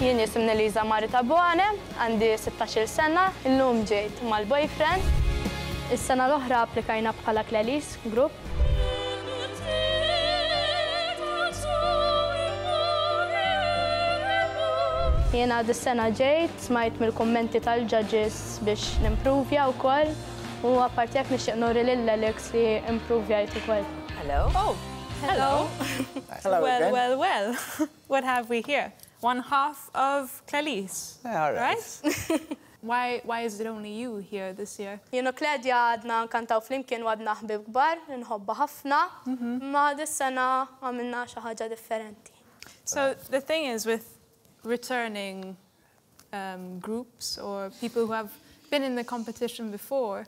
Jien jisimni Liza Marita Buane, għandi 16 sena, illum ġejt mal-boyfriend. Is-sena l-oħra applikajna bħala Klelis Group. Jiena dis-sena ġejt, smajt mill-kommenti tal-judges biex nimprovja u koll. U għapparti jek nixtieq nuri lill-Alex li improvjajt u koll. Hello. Oh, hello. Hello well, well, well. what have we here? One half of Clalice. Yeah, all right. Right? why, why is it only you here this year? Jienu Kledja għadna nkantaw flimkien u għadna ħbib kbar, nħobba ħafna, ma dis-sena għamilna xi ħaġa differenti. So the thing is with returning um, groups or people who have been in the competition before,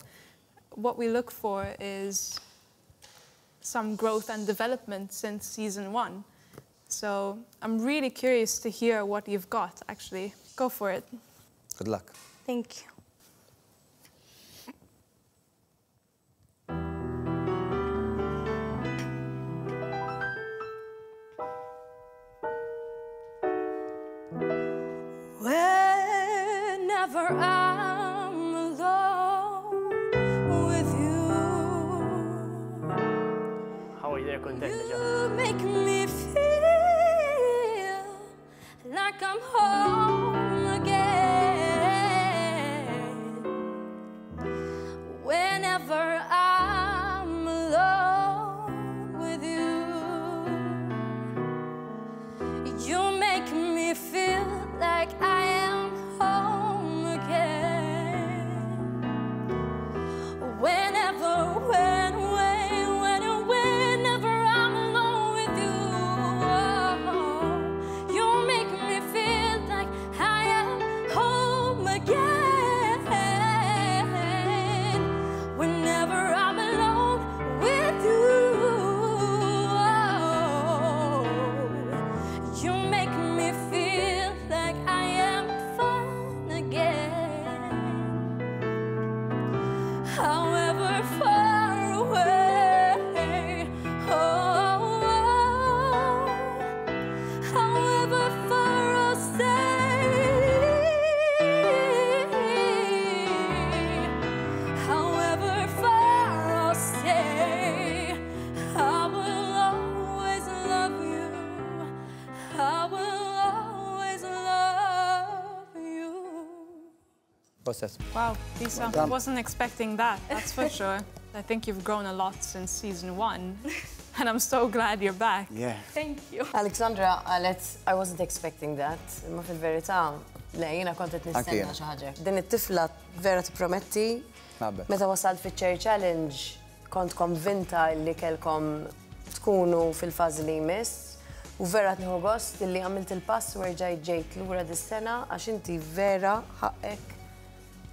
what we look for is some growth and development since season one. So I'm really curious to hear what you've got, actually. Go for it. Good luck. Thank you. Whenever I'm However Process. Wow, Lisa, I wasn't expecting that, that's for sure. I think you've grown a lot since season one, and I'm so glad you're back. Yeah. Thank you. Alexandra qalet I wasn't expecting that, imma fil-verità le jiena kont qed Anki nistenna jiena. xi ħaġa. Din it-tifla vera tipprometti Naqbel. meta wasalt fiċ-Chair Challenge kont konvinta li kelkom tkunu fil-fażi li jmiss u vera tnieħu gost li għamilt il-pass u rġajt ġejt lura dis-sena għax inti vera ħaqek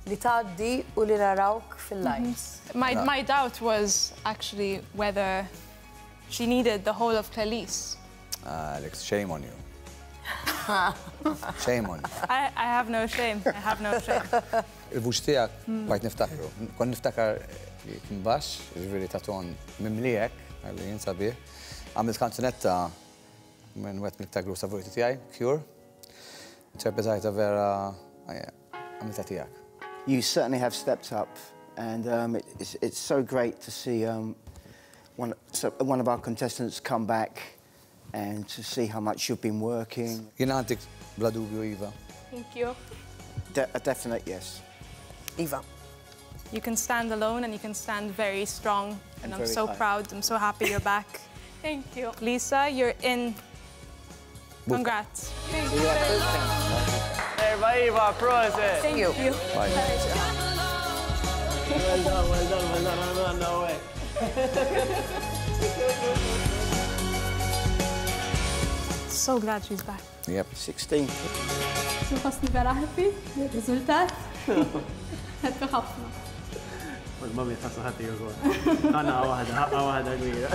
li tgħaddi u li narawk fil-lives. My, my doubt was actually whether she needed the whole of Clalice. Uh, Alex, shame on you. shame on you. I, I have no shame, I have no shame. Il-vux tijak, bajt niftakru. Kon niftakar eh, li kien bax, ġviri ta' ton mimlijek, għalli jinsa bih. Għamilt kanzunetta minn wet mill-iktar gru savuti tijaj, Cure. Interpretajta vera, għamilta tijak. You certainly have stepped up, and um, it, it's, it's so great to see um, one, so one of our contestants come back and to see how much you've been working. Jina għantik bla dubju Iva. Thank you. De- a definite yes. Eva. You can stand alone and you can stand very strong, and I'm so high. proud, I'm so happy you're back. Thank you. Lisa, you're in. Congrats. Erba Iva, proset! Thank you. Bye. Well done, well done, well done, well done, no way. So glad she's back. Yep. 16. Nħosni vera happy, il-rizultat. Happy ħafna. Ma mi tħassu ħatti jogħu. Għanna għawahda, għawahda gbira.